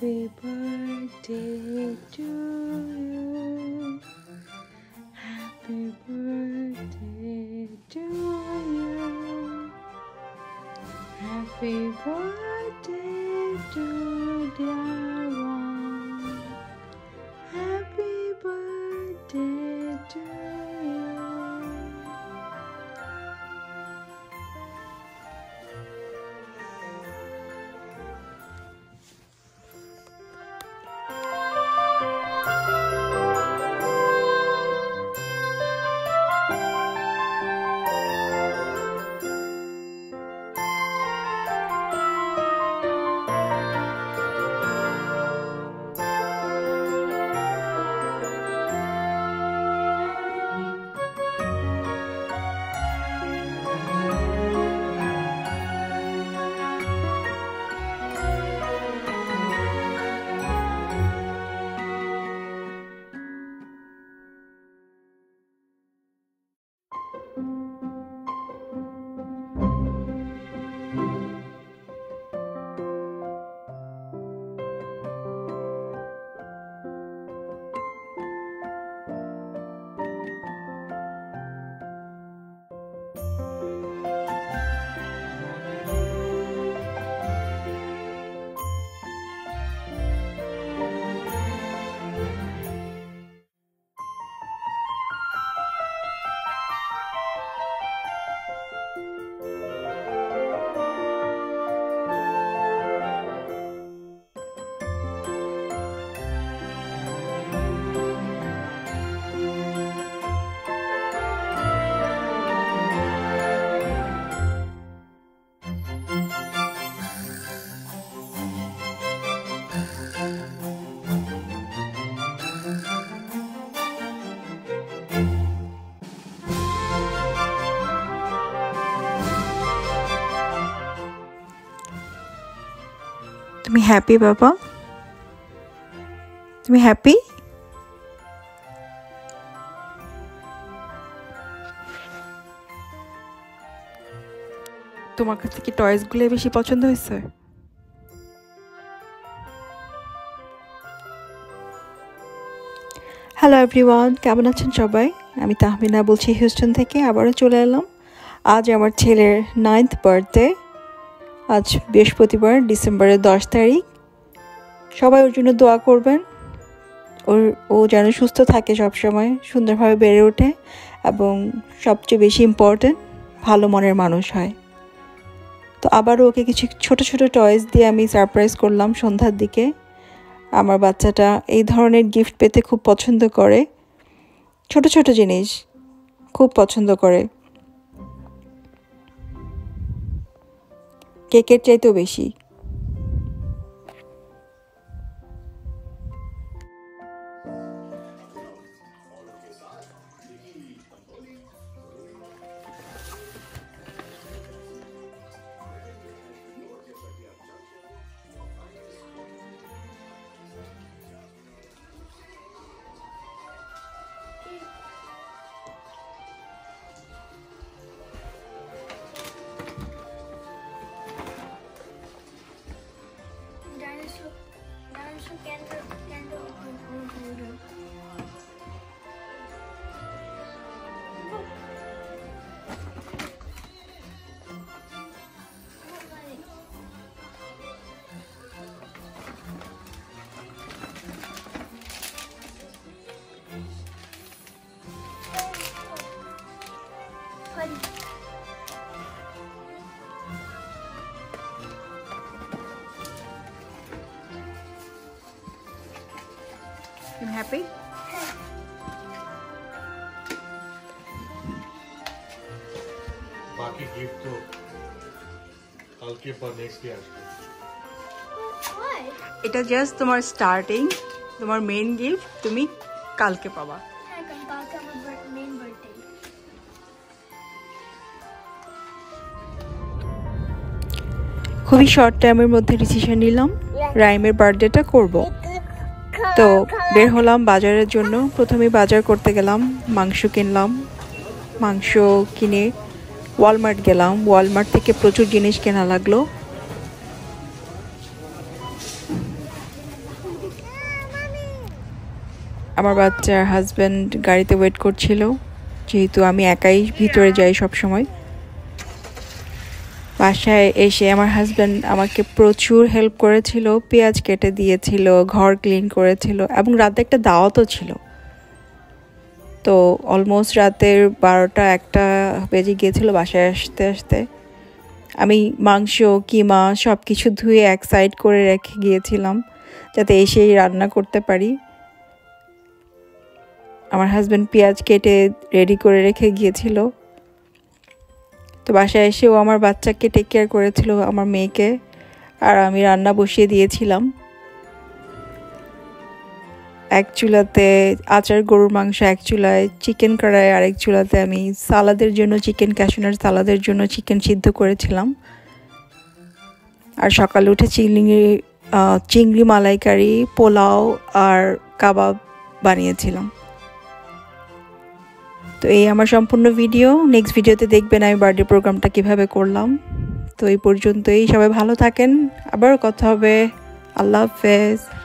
Happy birthday to you. Happy birthday to you. Happy birthday to dear one. Happy birthday to তুমি happy বাবা? তুমি happy তোমার কাছে কি টয়েসগুলো বেশি পছন্দ হয়েছে? হ্যালো এভরিওয়ান কেমন আছেন সবাই? আমি তাহমিনা বলছি হিউস্টন থেকে আবারও চলে এলাম। আজ আমার ছেলের নাইন্থ বার্থডে আজ বৃহস্পতিবার, ডিসেম্বরের দশ তারিখ। সবাই ওর জন্য দোয়া করবেন। ওর, ও যেন সুস্থ থাকে সবসময়, সুন্দরভাবে বেড়ে ওঠে এবং সবচেয়ে বেশি ইম্পর্ট্যান্ট ভালো মনের মানুষ হয়। তো আবারও ওকে কিছু ছোট ছোট টয়েস দিয়ে আমি সারপ্রাইজ করলাম সন্ধ্যার দিকে। আমার বাচ্চাটা এই ধরনের গিফট পেতে খুব পছন্দ করে। ছোট ছোট জিনিস খুব পছন্দ করে। কেকের চাইতেও বেশি। You happy? বাকি গিফট তো কালকে বা নেক্সট ডে আসবে এটা জাস্ট তোমার স্টার্টিং তোমার gift to তুমি কালকে পাবা খুবই শর্ট টাইমের মধ্যে ডিসিশন নিলাম। রাইমের বার্থডেটা করব। তো বের হলাম বাজারের জন্য। প্রথমে বাজার করতে গেলাম, মাংস কিনলাম। মাংস কিনে ওয়ালমার্ট গেলাম। ওয়ালমার্ট থেকে প্রচুর জিনিস কেনা লাগল। আমার বাচ্চার হাজব্যান্ড গাড়িতে ওয়েট করছিল, যেহেতু আমি একাই ভিতরে যাই সব সময়। বাসায় এসে আমার হাজব্যান্ড আমাকে প্রচুর হেল্প করেছিল, পেঁয়াজ কেটে দিয়েছিল, ঘর ক্লিন করেছিল এবং রাতে একটা দাওয়াতও ছিল। তো অলমোস্ট রাতের বারোটা একটা বেজে গিয়েছিল বাসায় আসতে আসতে। আমি মাংস, কিমা সব কিছু ধুয়ে এক সাইড করে রেখে গিয়েছিলাম যাতে এসেই রান্না করতে পারি। আমার হাজব্যান্ড পেঁয়াজ কেটে রেডি করে রেখে গিয়েছিল। তো বাসায় এসেও আমার বাচ্চাকে টেক কেয়ার করেছিল আমার মেয়েকে, আর আমি রান্না বসিয়ে দিয়েছিলাম। এক চুলাতে আচার, গরুর মাংস এক চুলায় চিকেন কড়াই আরেক চুলাতে আমি সালাদের জন্য চিকেন ক্যাশনার সালাদের জন্য চিকেন সিদ্ধ করেছিলাম। আর সকালে উঠে চিংড়ি চিংড়ি মালাইকারি, পোলাও আর কাবাব বানিয়েছিলাম। তো এই আমার সম্পূর্ণ ভিডিও। নেক্সট ভিডিওতে দেখবেন আমি বার্থডে প্রোগ্রামটা কীভাবে করলাম। তো এই পর্যন্তই। সবাই ভালো থাকেন। আবার কথা হবে। আল্লাহ হাফেজ।